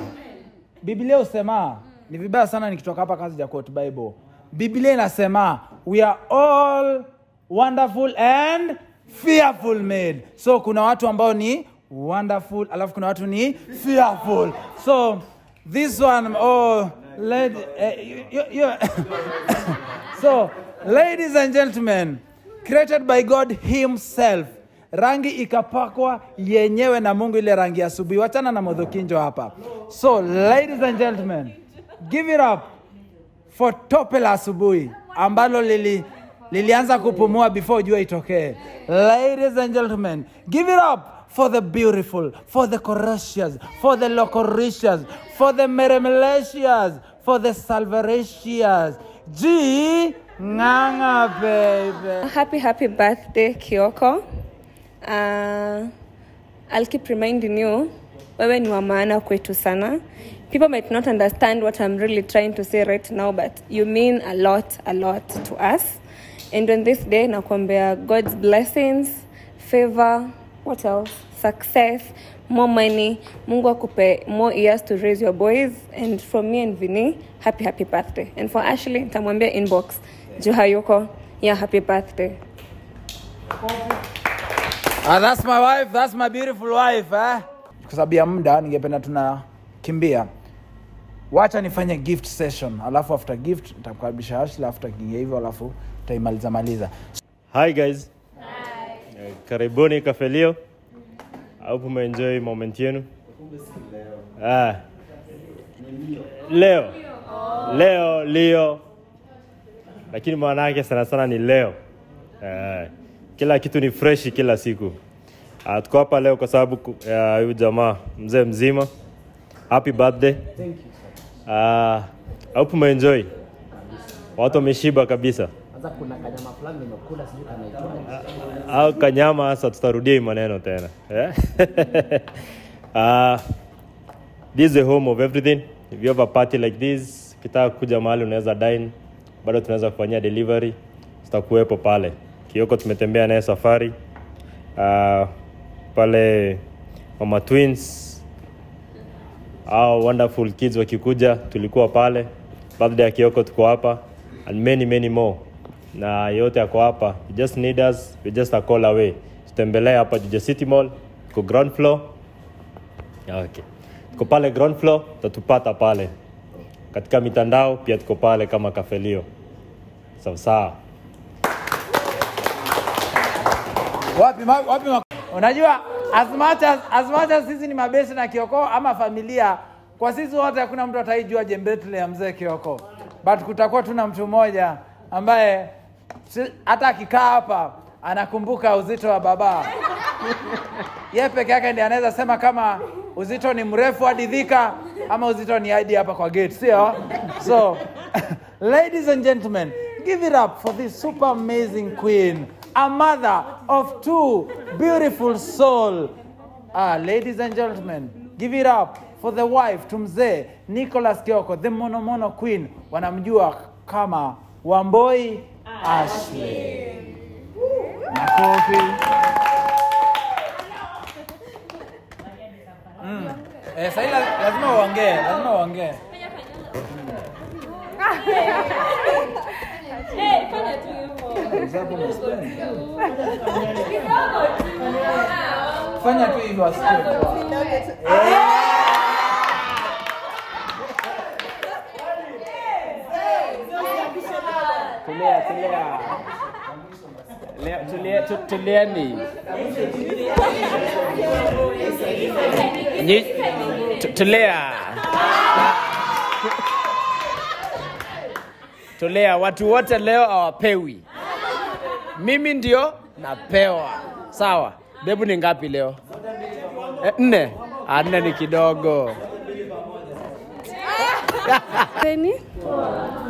biblia usema ni vibaya sana nikitoka hapa kazi ya quote bible biblia inasema we are all wonderful and fearful made so kuna watu ambao ni wonderful alafu kuna watu ni fearful. So this one oh lady, eh, you, you, so ladies and gentlemen created by god himself. Rangi ikapakwa yenyewe na mungu ile rangi asubuhi. Wachana na modhokinjo hapa. So ladies and gentlemen give it up for tope la asubuhi ambalo lili lilianza kupumua before jua itokee ladies and gentlemen give it up for the beautiful for the courageous for the locoricious for the meremelicious for the salvaricious g nganga baby Happy, happy birthday, Kioko. Uh, I'll keep reminding you, wewe ni wa maana kwetu sana. People might not understand what I'm really trying to say right now, but you mean a lot, a lot to us. And on this day, nakuambia God's blessings, favor, what else? Success, more money. Mungu akupe more years to raise your boys. And from me and vini happy, happy birthday. And for Ashley, nitamwambia inbox, Juhayuko, yeah, happy birthday. Ah, that's my wife, that's my beautiful wife eh? Kwa sababu ya muda ningependa tunakimbia. Wacha nifanye gift session, alafu after gift nitakukaribisha Ashley, after kingia hivyo, alafu tutaimaliza maliza. Hi guys. Eh, Karibuni Kafelio. I hope umeenjoy moment yenu. Ah. Leo. Leo, Leo. Lakini maana yake sana sana ni leo. uh, kila kitu ni freshi kila siku. uh, tuko hapa leo kwa sababu huyu uh, jamaa mzee mzima. Happy birthday. Ah, uh, hope umeenjoy. Watu wameshiba kabisa. Sasa kuna kanyama fulani nimekula sijui kanaitwaje. au kanyama hasa tutarudia hii maneno tena. Yeah? uh, this is the home of everything. If you have a party like this ukitaka kuja mahali unaweza dine bado tunaweza kufanyia delivery tutakuwepo pale. Kioko tumetembea naye safari. Uh, pale mama twins au wonderful kids wakikuja tulikuwa pale. Birthday ya kioko tuko hapa and many many more na yote yako hapa you just need us we just a call away. Tutembelee hapa Juja City Mall tuko ground floor. Okay. Tuko pale ground floor utatupata pale. Katika mitandao pia tuko pale kama kafelio sawa wapi ma, wapi ma, unajua as much as, as much as sisi ni mabesi na kioko ama familia kwa sisi wote hakuna mtu ataijua jembetle ya mzee kioko. But kutakuwa tuna mtu mmoja ambaye hata akikaa hapa anakumbuka uzito wa baba. Ye peke yake ndi anaweza sema kama uzito ni mrefu adidhika ama uzito ni aidi hapa kwa gate sio? So ladies and gentlemen give it up for this super amazing queen a mother of two beautiful soul. Ah, ladies and gentlemen give it up for the wife to mzee nicholas kioko the monomono queen. Wanamjua kama wamboi ashley. Makofi Mm. Eh, sahii la- lazima uongee, lazima uongee. Fanya tu hivyo. Asikie. Tulia, tulia. Tulieni. Tulia. Tulia, watu wote leo awapewi Mimi ndio napewa. Sawa. Bebu ni ngapi leo? Eh, nne. anne nne ni kidogo.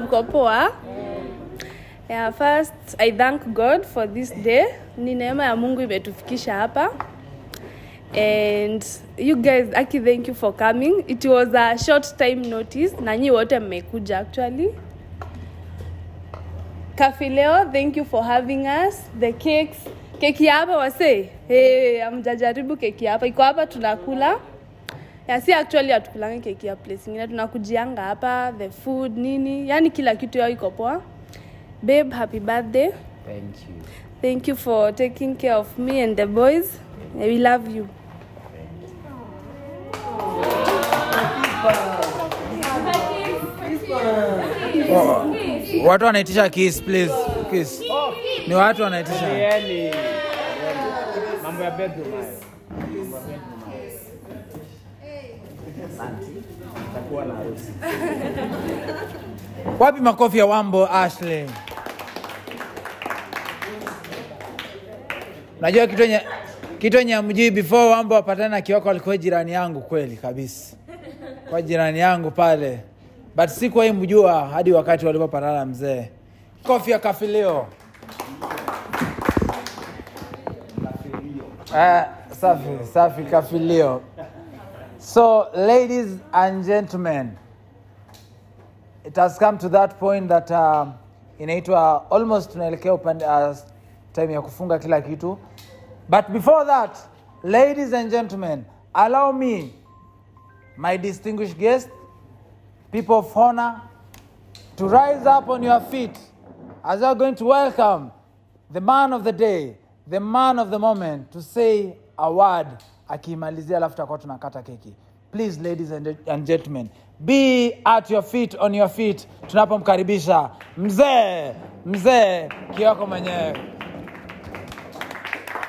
mko poa? Yeah, first I thank God for this day. Ni neema ya Mungu imetufikisha hapa. And you guys, Aki, thank you for coming. It was a short time notice. Na nyi wote mmekuja actually. Kafileo, thank you for having us. The cakes, keki hapa wase. Hey, amjajaribu keki hapa. Iko hapa tunakula. Yeah, si actually hatukulangi keki ya place ingine, tunakujianga hapa, the food nini, yani kila kitu yao iko poa. Babe, happy birthday. Thank you. Thank you for taking care of me and the boys. We love you. Watu wanaitisha kiss please kiss ni watu wanaitisha mambo ya bedroom hayo. Takuwa na harusi. wapi makofi ya wambo ashley najua kitu enye kitu enye amjui before wambo wapatane na kioko alikuwa jirani yangu kweli kabisa. Kwa jirani yangu pale. But sikuwahi mjua hadi wakati walipopatana na mzee. Kofi ya kafilio. Uh, safi safi kafilio. So ladies and gentlemen it has come to that point that uh, inaitwa almost tunaelekea upande uh, time ya kufunga kila kitu but before that ladies and gentlemen allow me my distinguished guest people of honor to rise up on your feet as you are going to welcome the man of the day the man of the moment to say a word akimalizia, alafu tunakata keki. Please ladies and, and gentlemen be at your feet on your feet tunapomkaribisha mzee mzee kioko mwenyewe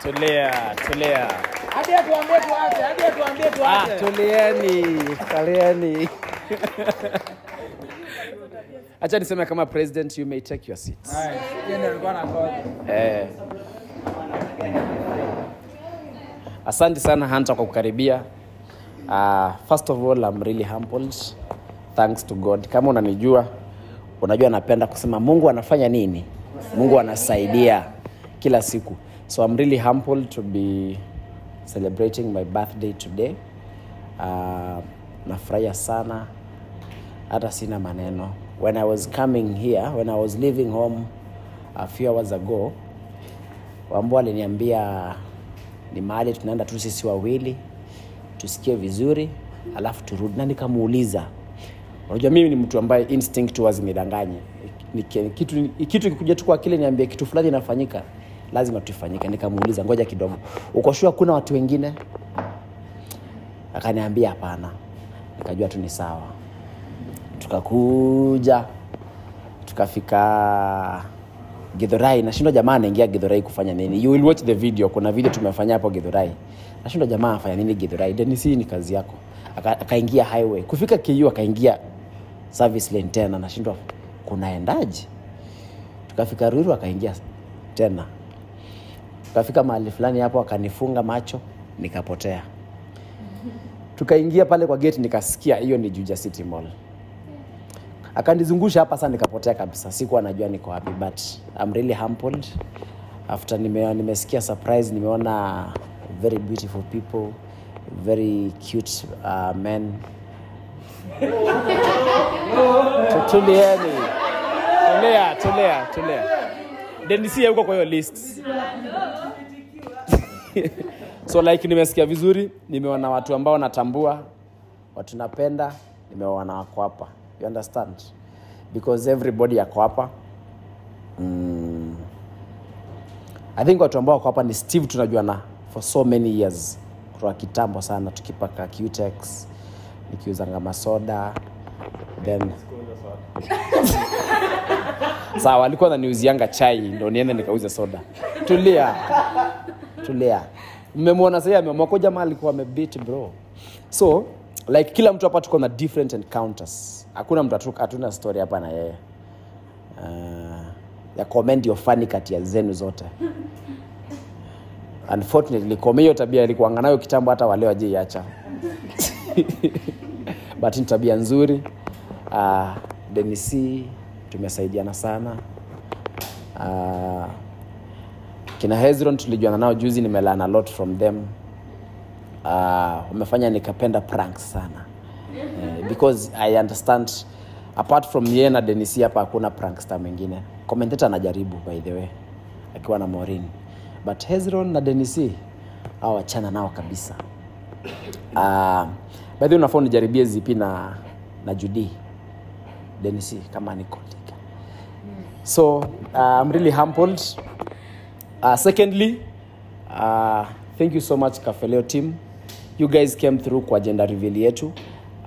Tulia, tulia. hadi atuambie tuache hadi atuambie Ah, tulieni, tulieni. Acha niseme kama president you may take your nangoja. Eh. Asante sana hanta kwa kukaribia. Uh, first of all I'm really humbled. Thanks to God. Kama unanijua, unajua napenda kusema Mungu anafanya nini? Mungu anasaidia kila siku. So I'm really humbled to be celebrating my birthday today. Uh, nafurahia sana hata sina maneno. When I was coming here, when I was leaving home a few hours ago, Wambo aliniambia ni mahali tunaenda tu sisi wawili tusikie vizuri alafu turudi, na nikamuuliza, unajua mimi ni mtu ambaye instinct huwa zinidanganye. Kitu kitu kikuja tu kwa akili niambie kitu fulani inafanyika, lazima tufanyike. Nikamuuliza, ngoja kidogo, uko sure kuna watu wengine? Akaniambia hapana. Nikajua tu ni sawa. Tukakuja tukafika gidhorai Nashindwa jamaa anaingia gidhorai kufanya nini? You will watch the video, kuna video tumefanya hapo gidhorai Nashindwa jamaa afanya nini gidhorai denisi ni kazi yako. akaingia Aka- highway. Kufika KU akaingia service lane tena. Nashindwa kunaendaje? Tukafika Ruiru akaingia tena. Tukafika mahali fulani hapo akanifunga macho nikapotea. Tukaingia pale kwa gate nikasikia hiyo ni Juja City Mall. Akanizungusha hapa sasa nikapotea kabisa. Sikuwa najua niko wapi but I'm really humbled. After nime, nimesikia surprise nimeona very beautiful people very cute uh, men. Tu- tulieni. Tulia tulia tulia denisia yuko kwa hiyo list so like nimesikia vizuri nimeona watu ambao natambua watu napenda nimeona wako hapa. You understand? Because everybody yako hapa. Mm. i think watu ambao wako hapa ni steve tunajuana for so many years. Kutoka kitambo sana tukipaka qtex nikiuzanga masoda then sawa alikuwa naniuzianga chai ndo niende nikauze soda. Tulia. Tulia. Mmemwona sahii ameamua ko jamaa alikuwa amebit bro. So like kila mtu hapa tuko na different encounters. Hakuna mtu atu- hatuna story hapa na yeye. Uh, ya comment your funny kati ya zenu zote. Unfortunately kome hiyo tabia ilikuanga nayo kitambo hata wale wajeiacha but ni tabia nzuri. Uh, denisi tumesaidiana sana. Uh, kina hezron tulijuana nao juzi nimelearn a lot from them. Uh, umefanya nikapenda prank sana. Uh, because i understand apart from yeye na denisi hapa hakuna prankster mwingine. Commentator anajaribu by the way akiwa na morin but hezron na denisi au wachana nao kabisa. Uh, by the way unafaa unijaribie zipi na na judi denisi kama niko. Thika. So uh, i'm really humbled. Uh, secondly uh, thank you so much kafeleo team. You guys came through kwa agenda reveal yetu.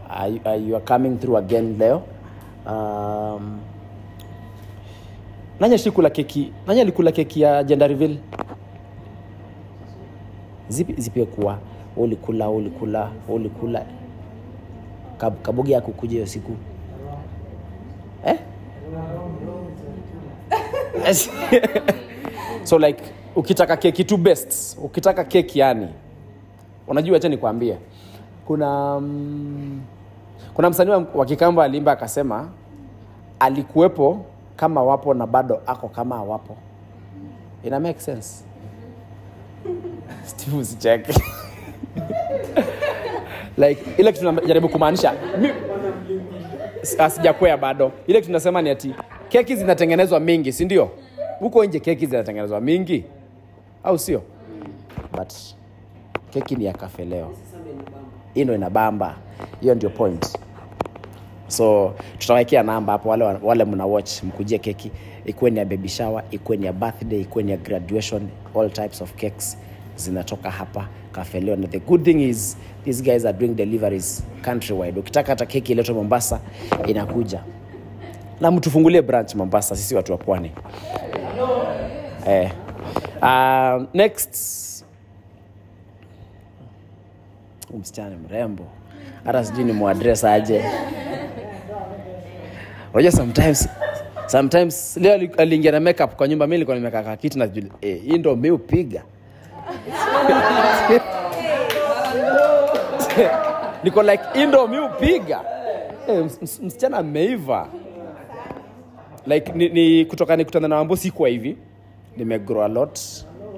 Uh, you- uh, you are coming through again leo. Um, nani ashikula keki? Nani alikula keki ya agenda reveal? Zipi zipi kuwa ulikula ulikula ulikula. Kab, kabugi ya kukuja hiyo siku. Eh? so like ukitaka keki tu best ukitaka keki yani. Unajua acha nikwambie. Kuna um, kuna msanii wa- kikambo aliimba akasema alikuwepo kama wapo na bado ako kama awapo ina make sense. Steve usicheke. Like ile kitu najaribu kumaanisha mi- s- sijakwea bado. Ile kitu nasema ni ati keki zinatengenezwa mingi si ndio? Huko nje keki zinatengenezwa mingi. Au sio? But keki ni ya kafe leo. Hii ndo inabamba hiyo ndio point. So tutawekea namba hapo wale, wale mna watch mkujie keki. Ikuwe ni ya baby shower ikuwe ni ya birthday ikuwe ni ya graduation all types of cakes zinatoka hapa kafeleo na the good thing is these guys are doing deliveries countrywide. Ukitaka hata keki iletwe mombasa inakuja na mtufungulie branch mombasa sisi watu wa pwani. Eh. uh, next. Msichana mrembo. Hata sijui ni mwadres aje. Unajua sometimes sometimes leo aliingia na makeup kwa nyumba mi nilikuwa nimekaa kwa kiti na eh, hii ndo mi niko like hii ndo mi eh, ms- ms- msichana ameiva like ni, ni kutoka nikutana na wambo sikuwa hivi. Nimegrow a lot.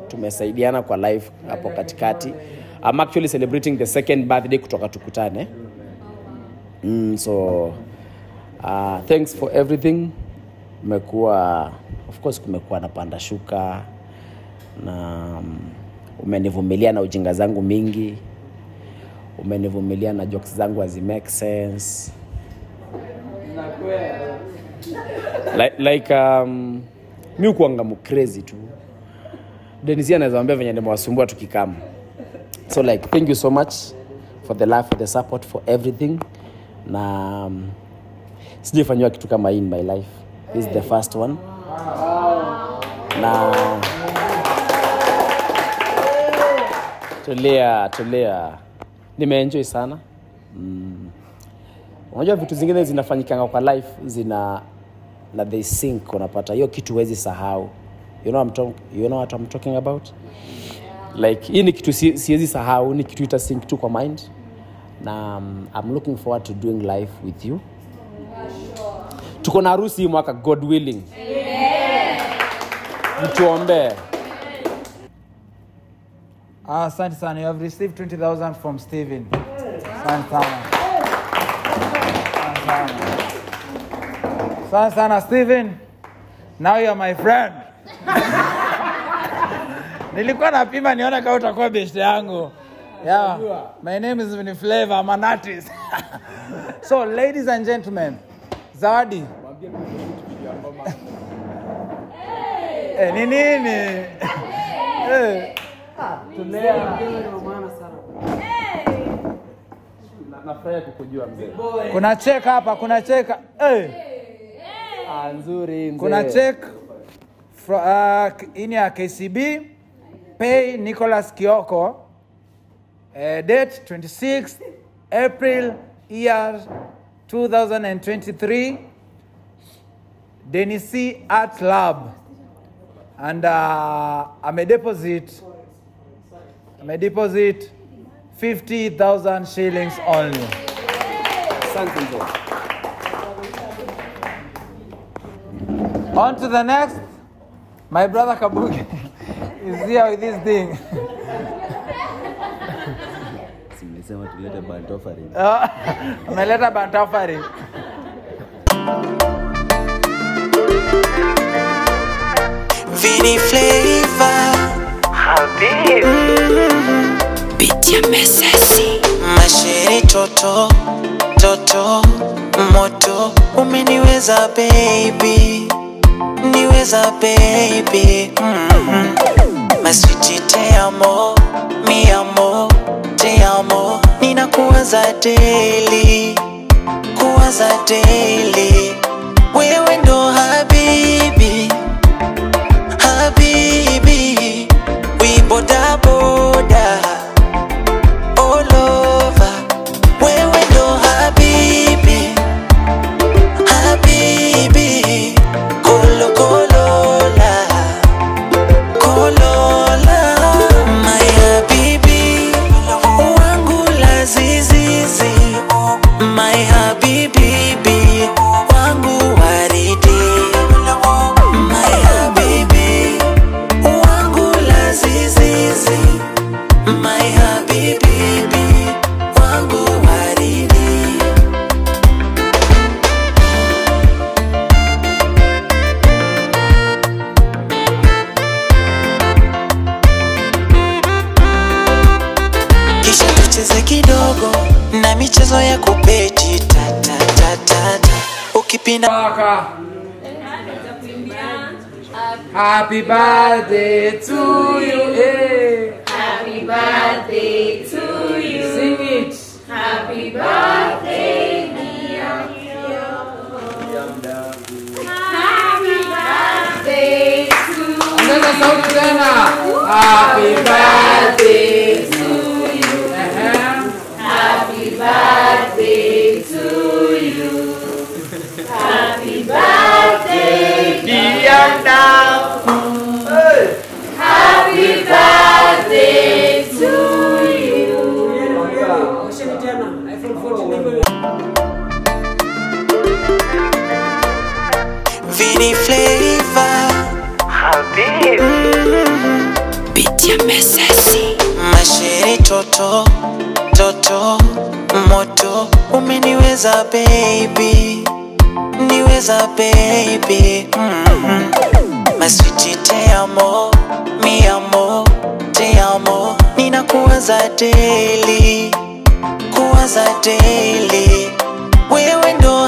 Tumesaidiana kwa life hapo katikati. I'm actually celebrating the second birthday kutoka tukutane. Mm, so uh, thanks for everything. Umekuwa of course kumekuwa na panda shuka na um, umenivumilia na ujinga zangu mingi. Umenivumilia na jokes zangu hazimake sense like, like um, mi ukuanga mcrazy tu. Denisia anaweza venye nimewasumbua tukikama so like thank you so much for the love for the support for everything. Na um, sijafanyiwa kitu kama hii in my life. This is the first one. Na tulia tulia. Nimeenjoy sana. Mm. Unajua vitu zingine zinafanyikanga kwa life zina na they sink unapata. Hiyo kitu huwezi sahau. You know, I'm talk, you know what I'm talking about? Like hii ni kitu si- siwezi sahau. Ni kitu ita sink tu kwa mind. Na um, I'm looking forward to doing life with you. Tuko na harusi hii mwaka god willing. Mtuombee Ah, Asante sana. You have received 20,000 from Steven. Asante sana. Sana. Asante sana Steven. Now you are my friend. Nilikuwa napima nione kama utakuwa best yangu. Yeah. My name is Vinny Flavor. I'm an artist. so, ladies and gentlemen, Zawadi. Eh, ni nini? Eh. Nafurahia kukujua mzee. Kuna check hapa, kuna check. Hey. Ah, nzuri mzee. Kuna check uh, ini ya KCB pay Nicholas Kioko. Uh, date 26 April year 2023 Denisi Art Lab. And uh, amedeposit amedeposit 50,000 shillings only. Asante mzee. On to the next. My brother Kabugi is here with this thing. Simesema tulete band offering. Ah, Ameleta bantafari. Vini flavor Pitia mesesi. Mashiri toto Toto Moto. Umeniweza baby. Niweza baby. Mm-hmm. Maswiti teamo amo Mi amo Te amo. Ninakuwaza daily Kuwaza daily. Wewe ndo Happy birthday to you. Hey. Happy birthday to you. Sing it. Happy birthday, dear Happy birthday to tena. Happy birthday toto Toto Moto. Umeniweza baby. Niweza baby. Mm Maswiti te amo Mi amo Te amo. Ninakuwaza daily Kuwaza daily. Wewe ndo